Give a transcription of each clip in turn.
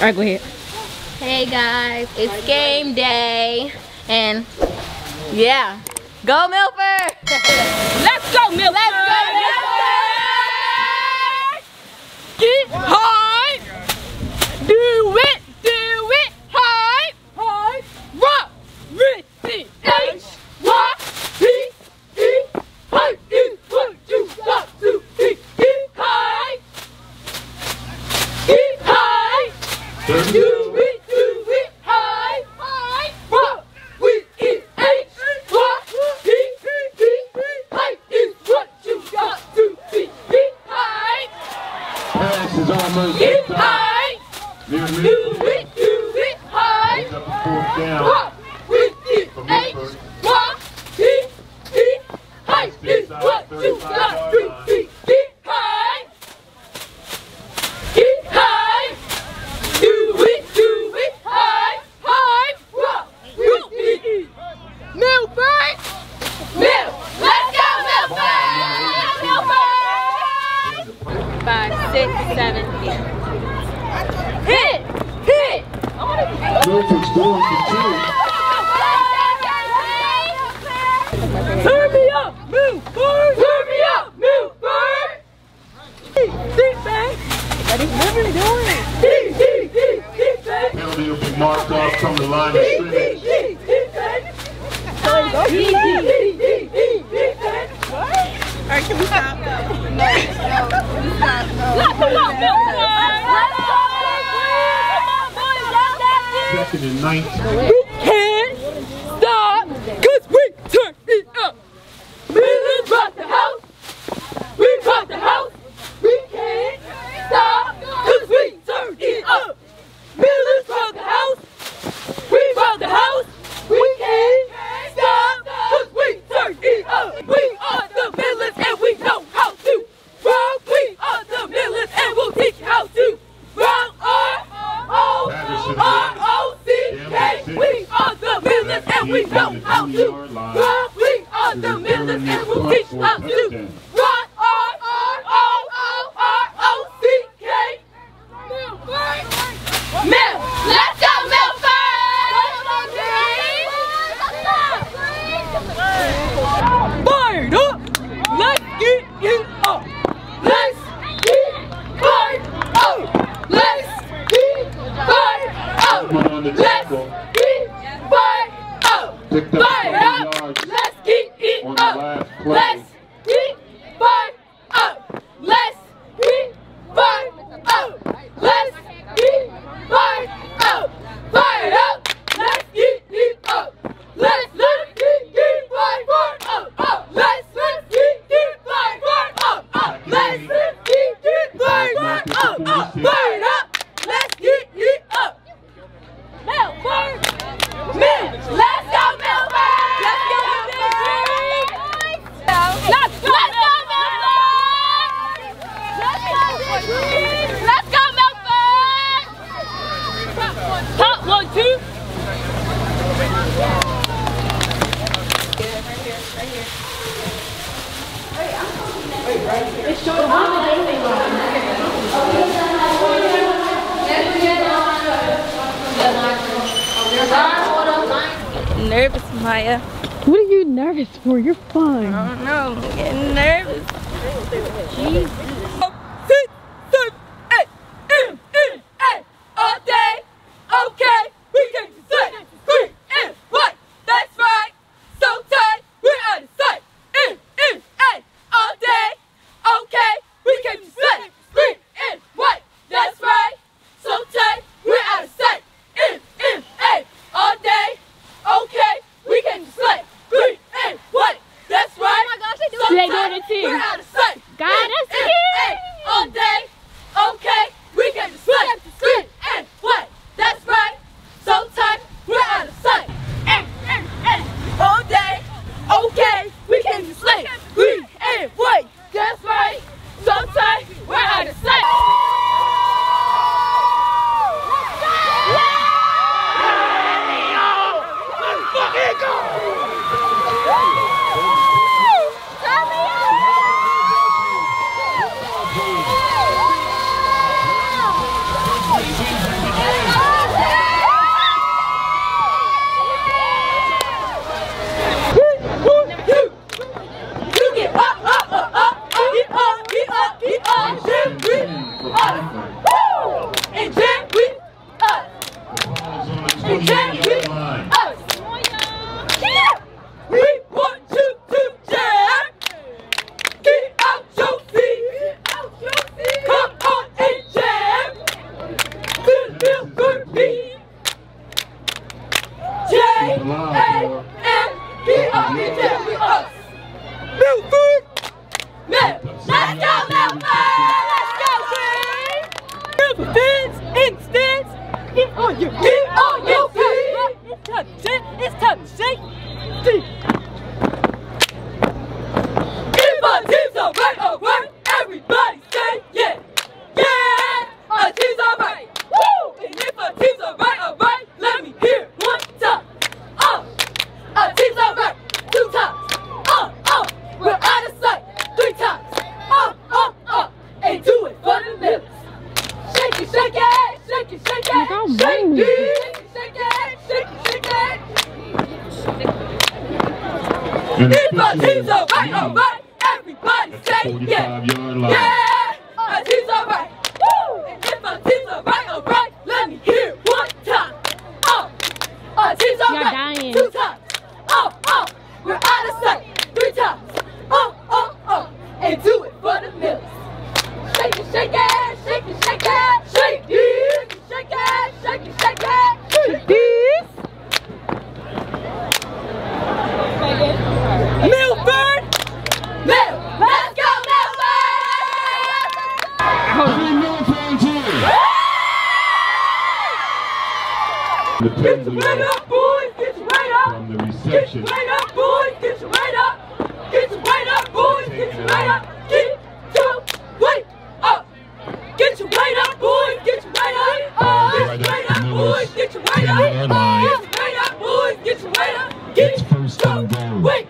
Alright, go ahead. Hey guys, it's game day. And yeah, go Milford! Let's go Milford! Let's go Milford! down. on, It's. Nervous, Maya. What are you nervous for? You're fine. I don't know. I'm getting nervous. Jesus. shake it, shake it, shake it, oh shake it, shake it, shake it, shake it. Keep our teams alright, alright. Everybody say yeah, yeah. Get it's first and goal. Wait.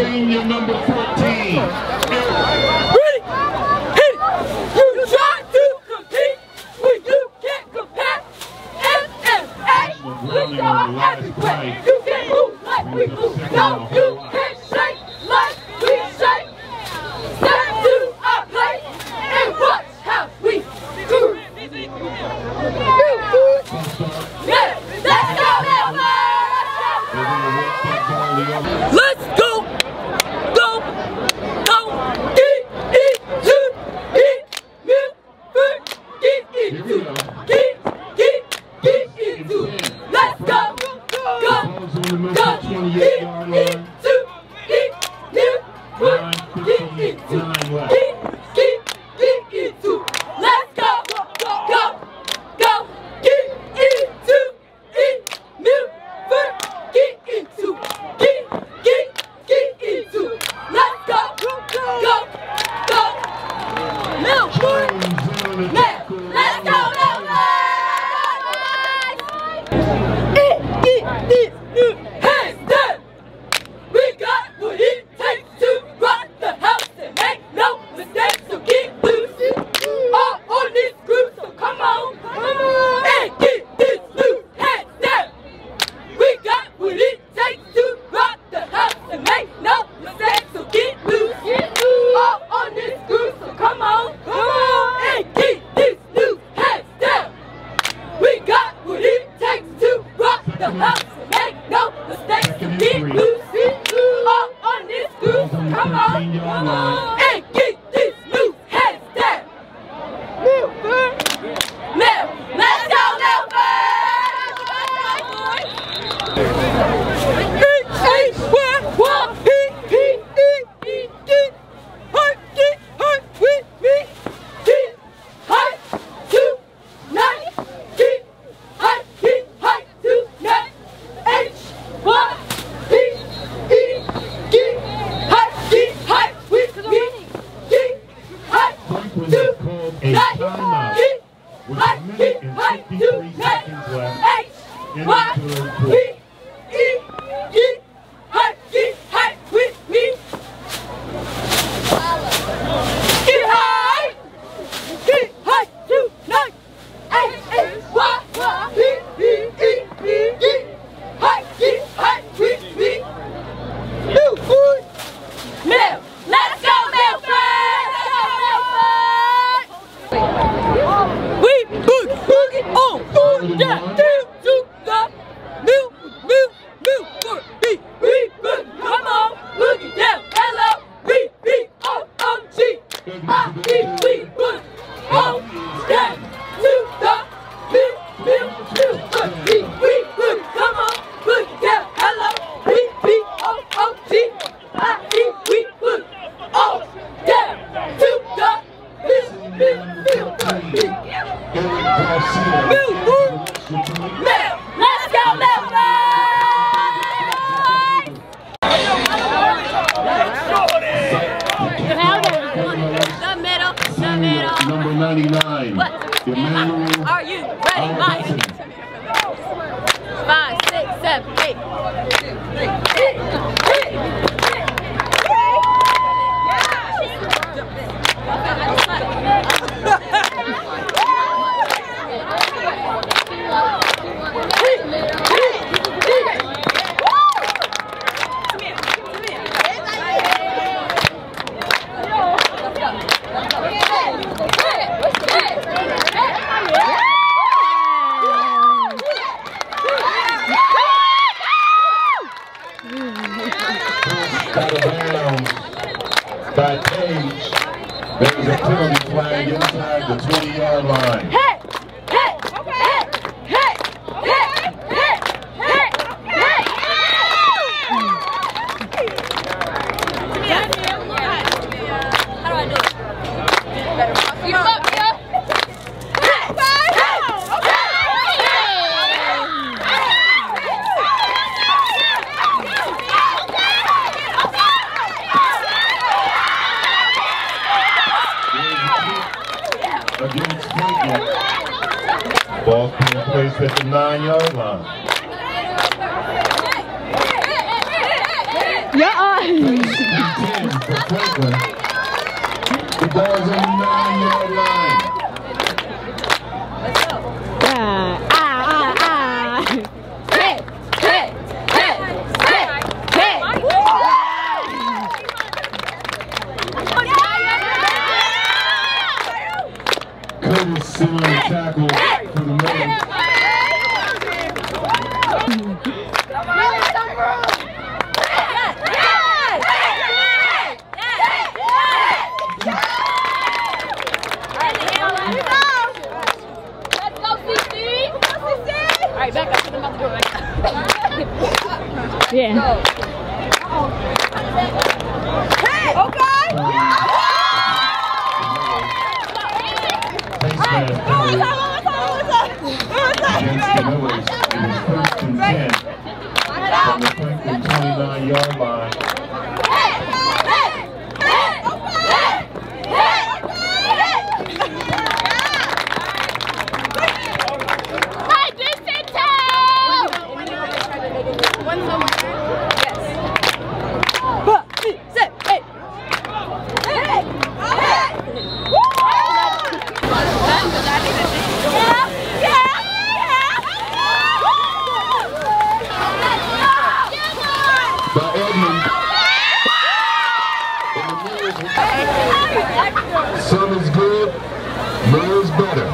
Xavier number 14. Let's Yeah. 10 for Franklin. The ball's on the nine-yard line. Ah, ah, ah, ah. Curtis sitting on the tackle for the man. Alright, back up to the mother door. Yeah. Millers- is good, Miller's better.